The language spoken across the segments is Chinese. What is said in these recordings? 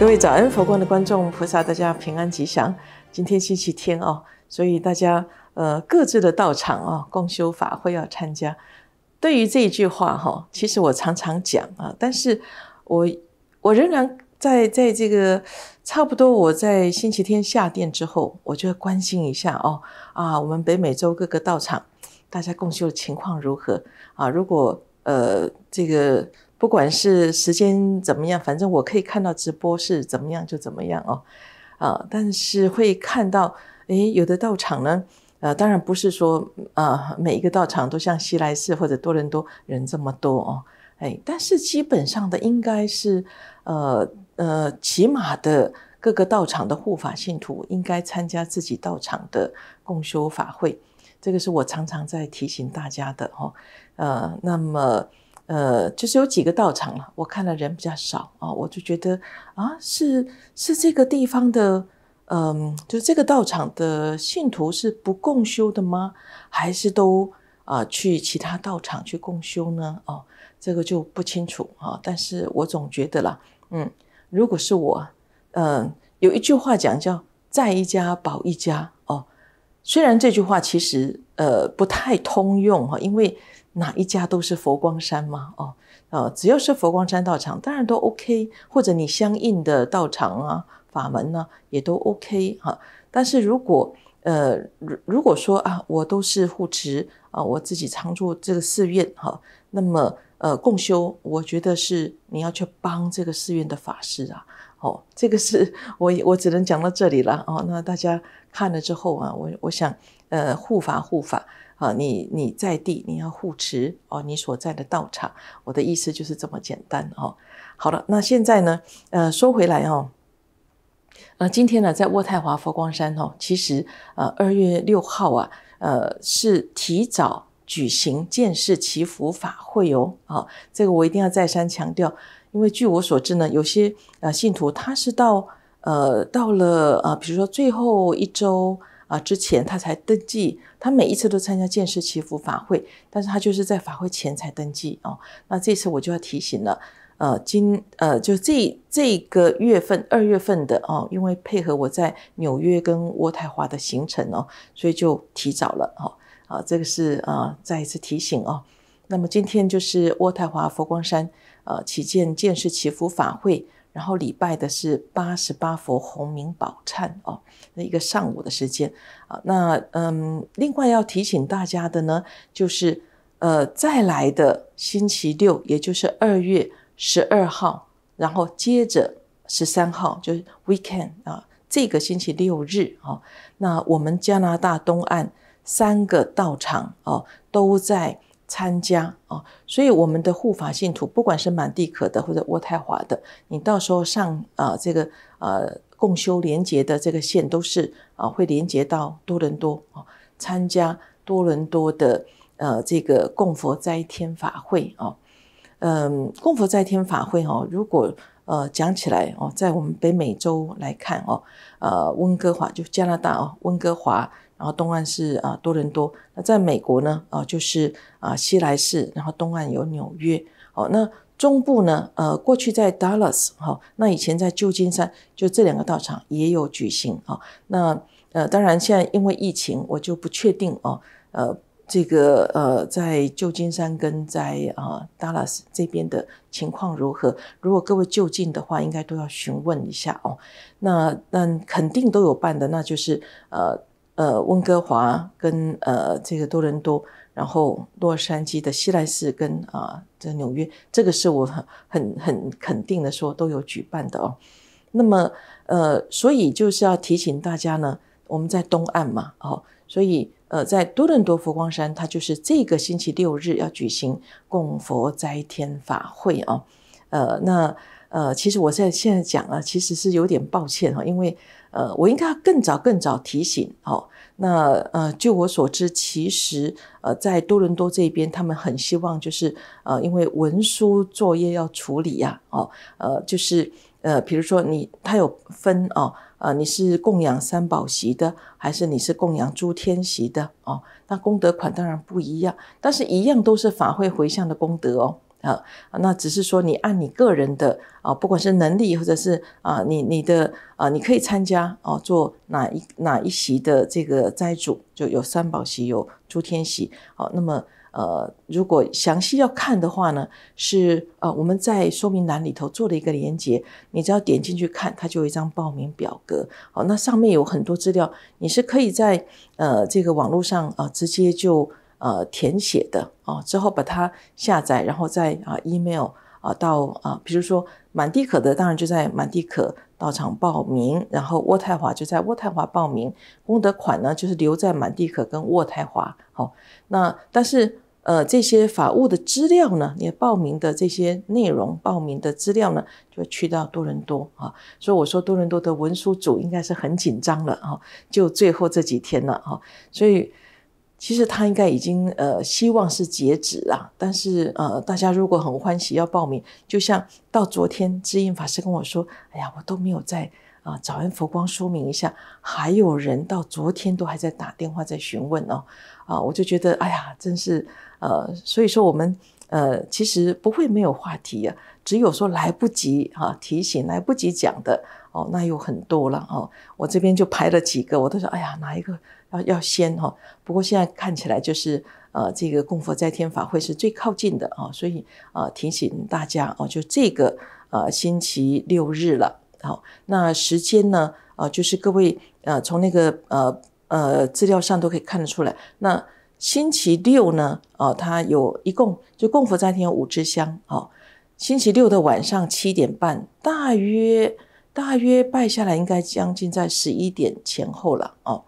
各位早安，佛光的观众菩萨，大家平安吉祥。今天星期天哦，所以大家呃各自的道场啊，共修法会要参加。对于这一句话哈，其实我常常讲啊，但是我我仍然在在这个差不多我在星期天下殿之后，我就要关心一下哦啊，我们北美洲各个道场大家共修的情况如何啊？如果呃这个。不管是时间怎么样，反正我可以看到直播是怎么样就怎么样哦，啊，但是会看到，诶，有的道场呢，呃，当然不是说啊每一个道场都像西来寺或者多伦多人这么多哦，哎，但是基本上的应该是，呃呃，起码的各个道场的护法信徒应该参加自己道场的共修法会，这个是我常常在提醒大家的哦，呃，那么。呃，就是有几个道场了，我看了人比较少啊，我就觉得啊，是是这个地方的，嗯，就是这个道场的信徒是不共修的吗？还是都啊去其他道场去共修呢？哦，这个就不清楚啊。但是我总觉得啦，嗯，如果是我，嗯，有一句话讲叫在一家保一家哦，虽然这句话其实呃不太通用哈，因为。哪一家都是佛光山吗？哦，呃，只要是佛光山道场，当然都 OK，或者你相应的道场啊、法门呢，也都 OK 哈。但是如果呃，如如果说啊，我都是护持啊，我自己常住这个寺院哈，那么呃，共修，我觉得是你要去帮这个寺院的法师啊，哦，这个是我我只能讲到这里了哦。那大家看了之后啊，我我想呃，护法护法。啊，你你在地你要护持哦，你所在的道场，我的意思就是这么简单哦。好了，那现在呢，呃，说回来哦，呃，今天呢，在渥太华佛光山哦，其实呃，二月六号啊，呃，是提早举行见识祈福法会哦。啊，这个我一定要再三强调，因为据我所知呢，有些呃信徒他是到呃到了呃，比如说最后一周。啊，之前他才登记，他每一次都参加见识祈福法会，但是他就是在法会前才登记哦。那这次我就要提醒了，呃，今呃就这这个月份二月份的哦，因为配合我在纽约跟渥太华的行程哦，所以就提早了哦。啊，这个是啊再一次提醒哦。那么今天就是渥太华佛光山呃起见见识祈福法会。然后礼拜的是八十八佛洪名宝忏哦，那一个上午的时间啊，那嗯，另外要提醒大家的呢，就是呃，再来的星期六，也就是二月十二号，然后接着十三号就是 weekend 啊，这个星期六日啊，那我们加拿大东岸三个道场哦，都在。参加啊，所以我们的护法信徒，不管是满地可的或者渥太华的，你到时候上啊这个呃共修连接的这个线，都是啊会连接到多伦多啊，参加多伦多的呃这个供佛斋天法会啊，嗯，供佛斋天法会哦，如果呃讲起来哦，在我们北美洲来看哦，呃温哥华就加拿大哦，温哥华。然后东岸是啊多伦多，那在美国呢啊就是啊西来市，然后东岸有纽约，哦那中部呢呃过去在 Dallas 哈，那以前在旧金山就这两个道场也有举行啊，那呃当然现在因为疫情我就不确定哦呃这个呃在旧金山跟在啊 Dallas 这边的情况如何？如果各位就近的话，应该都要询问一下哦。那那肯定都有办的，那就是呃。呃，温哥华跟呃这个多伦多，然后洛杉矶的西来寺跟啊这纽约，这个是我很很很肯定的说都有举办的哦。那么呃，所以就是要提醒大家呢，我们在东岸嘛，哦，所以呃在多伦多佛光山，它就是这个星期六日要举行供佛斋天法会哦。呃，那呃，其实我在现在讲啊，其实是有点抱歉哈，因为。呃，我应该更早更早提醒哦。那呃，就我所知，其实呃，在多伦多这边，他们很希望就是呃，因为文书作业要处理呀，哦，呃，就是呃，比如说你他有分哦，呃，你是供养三宝席的，还是你是供养诸天席的哦？那功德款当然不一样，但是一样都是法会回向的功德哦。啊，那只是说你按你个人的啊，不管是能力或者是啊，你你的啊，你可以参加哦，做哪一哪一席的这个斋主，就有三宝席，有诸天席。好，那么呃，如果详细要看的话呢，是呃我们在说明栏里头做了一个连接，你只要点进去看，它就有一张报名表格。好，那上面有很多资料，你是可以在呃这个网络上啊直接就。呃，填写的哦，之后把它下载，然后再啊，email 啊，到啊，比如说满地可的，当然就在满地可到场报名，然后渥太华就在渥太华报名，功德款呢就是留在满地可跟渥太华。好，那但是呃，这些法务的资料呢，你报名的这些内容，报名的资料呢，就去到多伦多啊。所以我说多伦多的文书组应该是很紧张了啊，就最后这几天了啊，所以。其实他应该已经呃希望是截止啊，但是呃大家如果很欢喜要报名，就像到昨天知音法师跟我说，哎呀我都没有在啊早安佛光说明一下，还有人到昨天都还在打电话在询问哦，啊我就觉得哎呀真是呃所以说我们呃其实不会没有话题啊，只有说来不及哈提醒来不及讲的哦那有很多了哦，我这边就排了几个，我都说哎呀哪一个。要要先哈，不过现在看起来就是呃，这个供佛在天法会是最靠近的啊，所以啊提醒大家哦，就这个呃星期六日了，好，那时间呢啊就是各位呃从那个呃呃资料上都可以看得出来，那星期六呢啊它有一共就供佛在天五支香啊，星期六的晚上七点半，大约大约拜下来应该将近在十一点前后了哦。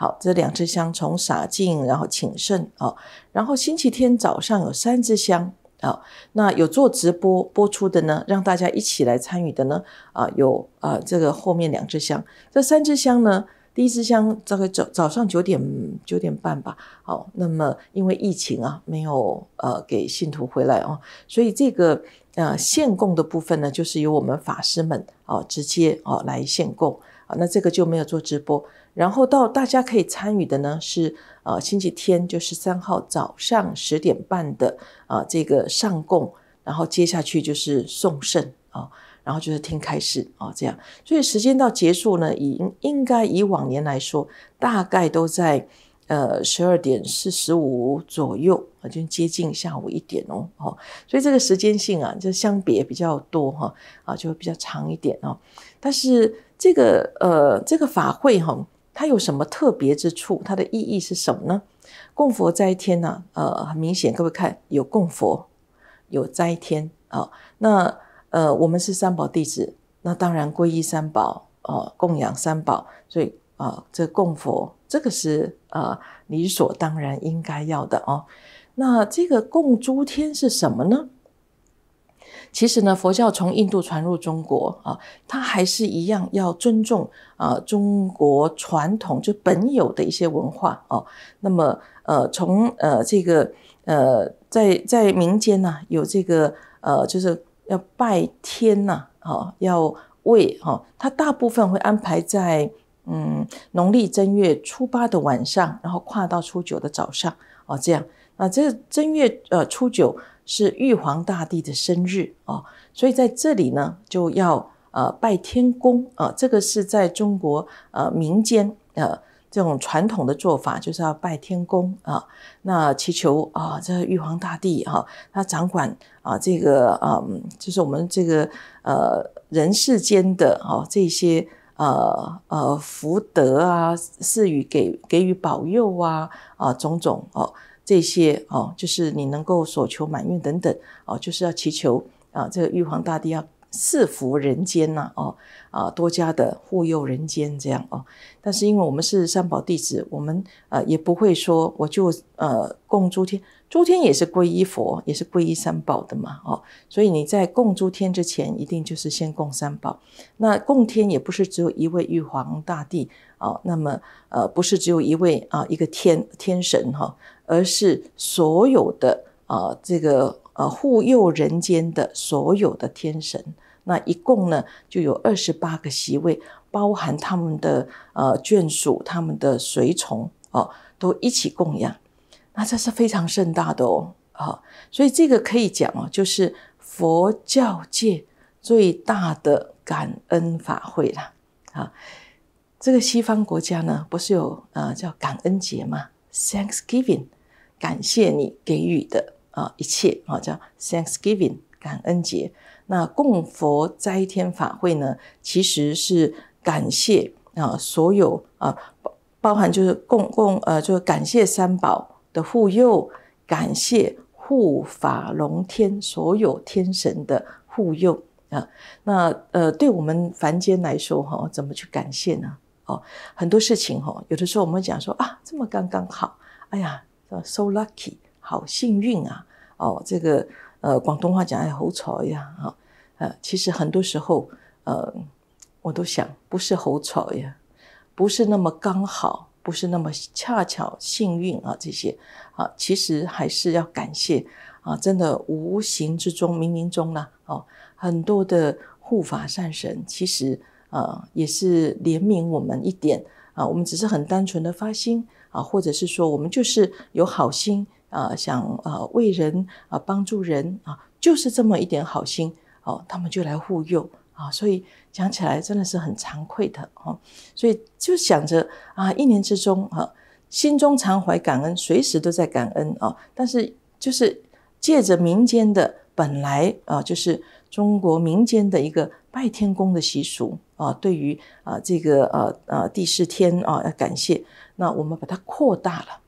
好，这两支香从洒净，然后请圣啊，然后星期天早上有三支香啊，那有做直播播出的呢，让大家一起来参与的呢啊，有啊这个后面两支香，这三支香呢，第一支香大概早早上九点九点半吧，好，那么因为疫情啊，没有呃给信徒回来哦，所以这个呃献供的部分呢，就是由我们法师们哦直接哦来献供。啊，那这个就没有做直播。然后到大家可以参与的呢是呃星期天就十三号早上十点半的啊这个上供，然后接下去就是送圣啊，然后就是听开示啊这样，所以时间到结束呢，以应该以往年来说，大概都在呃十二点四十五左右啊，就接近下午一点哦哦，所以这个时间性啊就相比比较多哈啊就比较长一点哦，但是这个呃这个法会哈。它有什么特别之处？它的意义是什么呢？供佛斋天呢？呃，很明显，各位看，有供佛，有斋天啊。那呃，我们是三宝弟子，那当然皈依三宝，呃，供养三宝，所以啊，这供佛这个是呃理所当然应该要的哦。那这个供诸天是什么呢？其实呢，佛教从印度传入中国啊，它还是一样要尊重啊中国传统就本有的一些文化哦。那么呃，从呃这个呃在在民间呢，有这个呃就是要拜天呐，啊要为哈，它大部分会安排在嗯农历正月初八的晚上，然后跨到初九的早上哦，这样啊这正月呃初九。是玉皇大帝的生日哦，所以在这里呢，就要呃拜天公啊，这个是在中国呃民间呃这种传统的做法，就是要拜天公啊，那祈求啊这玉皇大帝哈，他掌管啊这个嗯，就是我们这个呃人世间的哦这些呃呃福德啊，赐予给给予保佑啊啊种种哦。这些哦，就是你能够所求满愿等等哦，就是要祈求啊，这个玉皇大帝要赐福人间呐，哦啊，多加的护佑人间这样哦。但是因为我们是三宝弟子，我们呃也不会说我就呃供诸天，诸天也是皈依佛，也是皈依三宝的嘛，哦，所以你在供诸天之前，一定就是先供三宝。那供天也不是只有一位玉皇大帝哦，那么呃不是只有一位啊一个天天神哈。而是所有的啊，这个呃护佑人间的所有的天神，那一共呢就有二十八个席位，包含他们的呃眷属、他们的随从哦，都一起供养。那这是非常盛大的哦，啊，所以这个可以讲哦，就是佛教界最大的感恩法会啦啊。这个西方国家呢，不是有呃叫感恩节吗？Thanksgiving，感谢你给予的啊一切啊，叫 Thanksgiving 感恩节。那供佛斋天法会呢，其实是感谢啊所有啊包包含就是供供呃就是感谢三宝的护佑，感谢护法龙天所有天神的护佑啊。那呃对我们凡间来说哈，怎么去感谢呢？哦，很多事情哈，有的时候我们讲说啊，这么刚刚好，哎呀，so lucky，好幸运啊！哦，这个呃，广东话讲哎，好彩呀！哈，呃，其实很多时候，呃，我都想不是好彩呀，不是那么刚好，不是那么恰巧幸运啊，这些啊，其实还是要感谢啊，真的无形之中、冥冥中呢，哦，很多的护法善神，其实。啊，也是怜悯我们一点啊，我们只是很单纯的发心啊，或者是说我们就是有好心啊，想啊为人啊帮助人啊，就是这么一点好心哦，他们就来护佑啊，所以讲起来真的是很惭愧的哦，所以就想着啊，一年之中啊，心中常怀感恩，随时都在感恩啊，但是就是借着民间的本来啊，就是中国民间的一个拜天公的习俗。啊，对于啊这个呃呃第四天啊要感谢，那我们把它扩大了，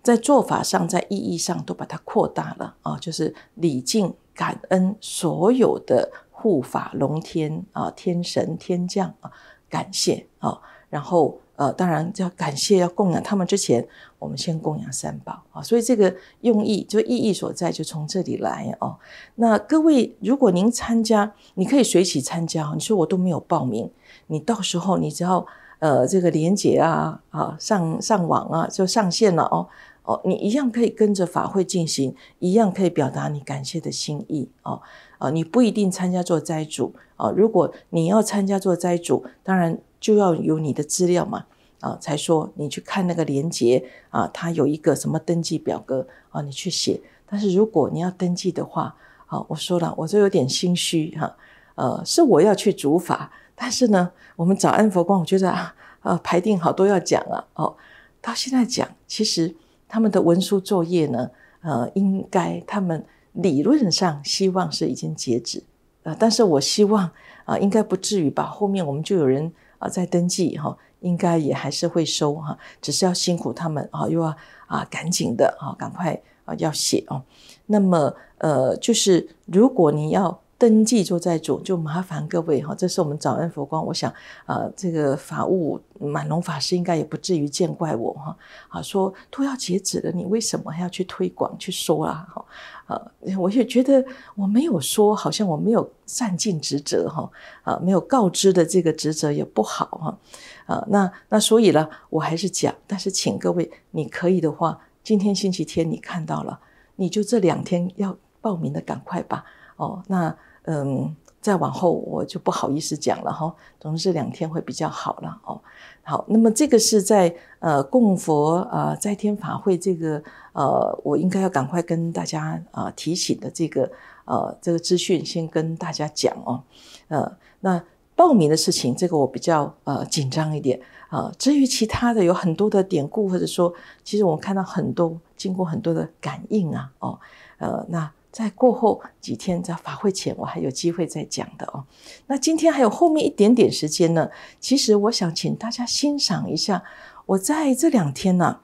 在做法上，在意义上都把它扩大了啊，就是礼敬感恩所有的护法龙天啊天神天将啊，感谢啊，然后。呃，当然要感谢，要供养他们之前，我们先供养三宝啊。所以这个用意就意义所在，就从这里来哦。那各位，如果您参加，你可以随喜参加。你说我都没有报名，你到时候你只要呃这个连结啊啊上上网啊就上线了哦哦，你一样可以跟着法会进行，一样可以表达你感谢的心意哦啊。你不一定参加做斋主啊，如果你要参加做斋主，当然。就要有你的资料嘛，啊，才说你去看那个连接啊，它有一个什么登记表格啊，你去写。但是如果你要登记的话，啊，我说了，我就有点心虚哈，呃，是我要去主法，但是呢，我们早安佛光，我觉得啊，呃，排定好都要讲啊，哦，到现在讲，其实他们的文书作业呢，呃，应该他们理论上希望是已经截止，呃，但是我希望啊，应该不至于吧，后面我们就有人。啊，在登记哈，应该也还是会收哈，只是要辛苦他们啊，又要啊赶紧的啊，赶快啊要写哦。那么呃，就是如果你要。登记做债主就麻烦各位哈，这是我们早安佛光。我想啊，这个法务满龙法师应该也不至于见怪我哈。啊，说都要截止了，你为什么还要去推广去说啊？哈啊，我也觉得我没有说，好像我没有善尽职责哈。啊，没有告知的这个职责也不好哈。啊，那那所以呢，我还是讲，但是请各位，你可以的话，今天星期天你看到了，你就这两天要报名的赶快吧。哦，那。嗯，再往后我就不好意思讲了哈。总之这两天会比较好了哦。好，那么这个是在呃供佛啊在天法会这个呃，我应该要赶快跟大家啊提醒的这个呃这个资讯，先跟大家讲哦。呃，那报名的事情，这个我比较呃紧张一点啊。至于其他的，有很多的典故，或者说，其实我们看到很多经过很多的感应啊，哦，呃，那。在过后几天，在法会前，我还有机会再讲的哦。那今天还有后面一点点时间呢。其实我想请大家欣赏一下，我在这两天呢，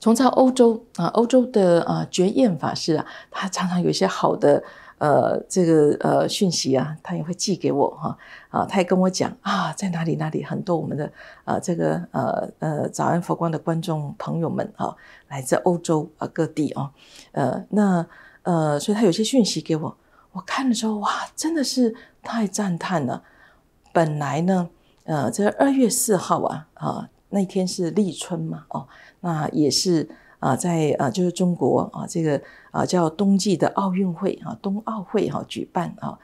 从在欧洲啊，欧洲的啊觉验法师啊，他常常有一些好的呃这个呃讯息啊，他也会寄给我哈啊，他也跟我讲啊，在哪里哪里很多我们的啊这个呃呃早安佛光的观众朋友们啊，来自欧洲啊各地啊，呃那。呃，所以他有些讯息给我，我看的时候，哇，真的是太赞叹了。本来呢，呃，这二月四号啊，啊，那天是立春嘛，哦，那也是啊，在啊，就是中国啊，这个啊叫冬季的奥运会啊，冬奥会哈举办啊，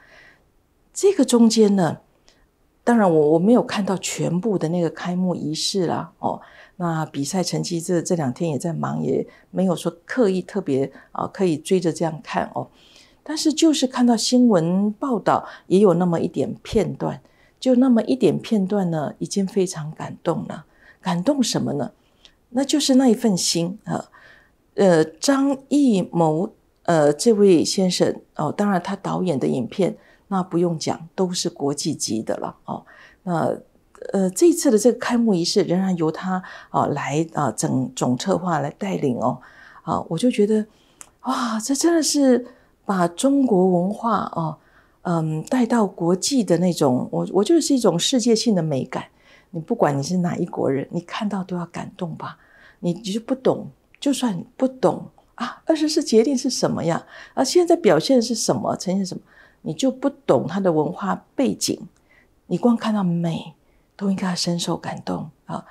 这个中间呢，当然我我没有看到全部的那个开幕仪式啦，哦。那比赛成绩这这两天也在忙，也没有说刻意特别啊可以追着这样看哦。但是就是看到新闻报道，也有那么一点片段，就那么一点片段呢，已经非常感动了。感动什么呢？那就是那一份心啊。呃，张艺谋呃这位先生哦，当然他导演的影片那不用讲，都是国际级的了哦。那呃这一次的这个开幕仪式，仍然由他啊来啊整总策划来带领哦。啊，我就觉得哇，这真的是。把中国文化哦，嗯，带到国际的那种，我我觉得是一种世界性的美感。你不管你是哪一国人，你看到都要感动吧？你就不懂，就算不懂啊，二十四节令是什么呀？啊，现在表现的是什么？呈现什么？你就不懂它的文化背景，你光看到美，都应该深受感动啊！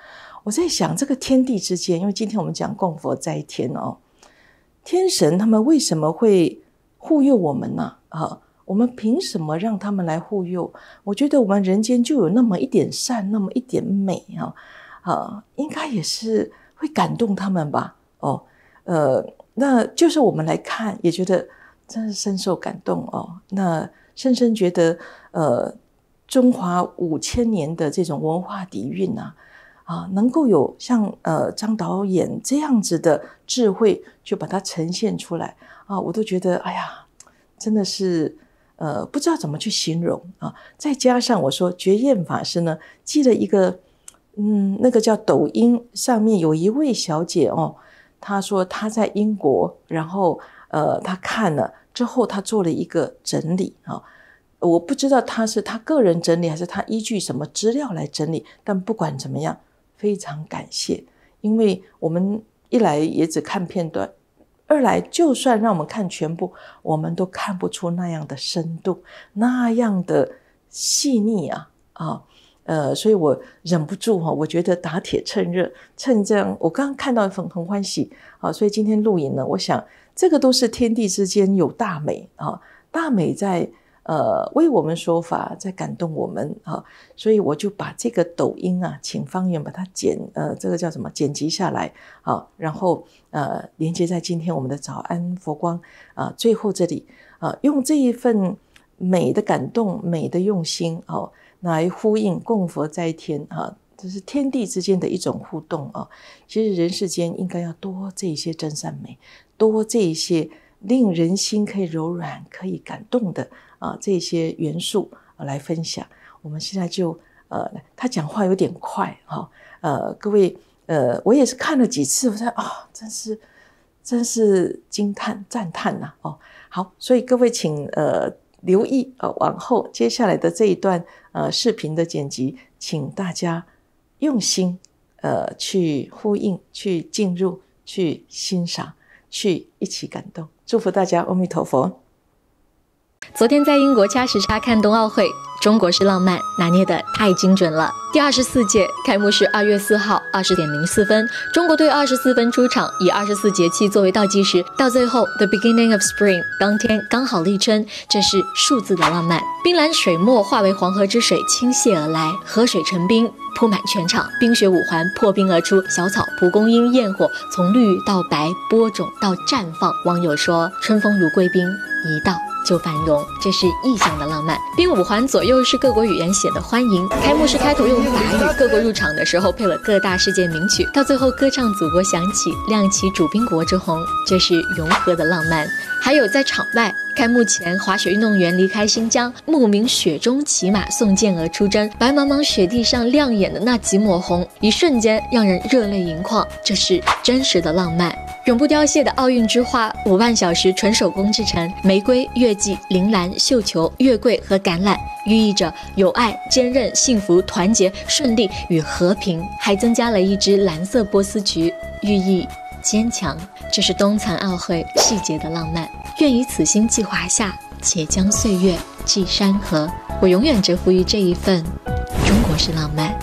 我在想，这个天地之间，因为今天我们讲供佛在天哦，天神他们为什么会？护佑我们呢？啊，我们凭什么让他们来护佑？我觉得我们人间就有那么一点善，那么一点美啊，啊，应该也是会感动他们吧？哦，呃，那就是我们来看，也觉得真是深受感动哦。那深深觉得，呃，中华五千年的这种文化底蕴啊，啊，能够有像呃张导演这样子的智慧，就把它呈现出来。啊，我都觉得，哎呀，真的是，呃，不知道怎么去形容啊。再加上我说，觉验法师呢，记了一个，嗯，那个叫抖音上面有一位小姐哦，她说她在英国，然后呃，她看了之后，她做了一个整理啊。我不知道他是他个人整理，还是他依据什么资料来整理，但不管怎么样，非常感谢，因为我们一来也只看片段。二来，就算让我们看全部，我们都看不出那样的深度，那样的细腻啊啊！呃，所以我忍不住哈，我觉得打铁趁热，趁这样，我刚刚看到很很欢喜啊，所以今天录影呢，我想这个都是天地之间有大美啊，大美在。呃，为我们说法，在感动我们啊，所以我就把这个抖音啊，请方圆把它剪，呃，这个叫什么？剪辑下来啊，然后呃，连接在今天我们的早安佛光啊，最后这里啊，用这一份美的感动、美的用心哦，来呼应供佛在天啊，这是天地之间的一种互动啊。其实人世间应该要多这一些真善美，多这一些令人心可以柔软、可以感动的。啊，这些元素来分享。我们现在就呃，他讲话有点快哈，呃，各位呃，我也是看了几次，我说啊，真是真是惊叹赞叹呐哦。好，所以各位请呃留意呃往后接下来的这一段呃视频的剪辑，请大家用心呃去呼应、去进入、去欣赏、去一起感动。祝福大家，阿弥陀佛。昨天在英国掐时差看冬奥会，中国式浪漫拿捏的太精准了。第二十四届开幕式二月四号二十点零四分，中国队二十四分出场，以二十四节气作为倒计时，到最后 the beginning of spring，当天刚好立春，这是数字的浪漫。冰蓝水墨化为黄河之水倾泻而来，河水成冰铺满全场，冰雪五环破冰而出，小草蒲公英焰火从绿到白播种到绽放。网友说：春风如贵宾，一道。就繁荣，这是意象的浪漫。冰五环左右是各国语言写的欢迎。开幕式开头用法语，各国入场的时候配了各大世界名曲，到最后歌唱祖国响起，亮起主宾国之红，这是融合的浪漫。还有在场外，开幕前滑雪运动员离开新疆，慕名雪中骑马送健儿出征，白茫茫雪地上亮眼的那几抹红，一瞬间让人热泪盈眶，这是真实的浪漫。永不凋谢的奥运之花，五万小时纯手工制成玫瑰、月季、铃兰、绣球、月桂和橄榄，寓意着有爱、坚韧、幸福、团结、顺利与和平。还增加了一支蓝色波斯菊，寓意坚强。这是冬残奥会细节的浪漫。愿以此心寄华夏，且将岁月寄山河。我永远折服于这一份中国式浪漫。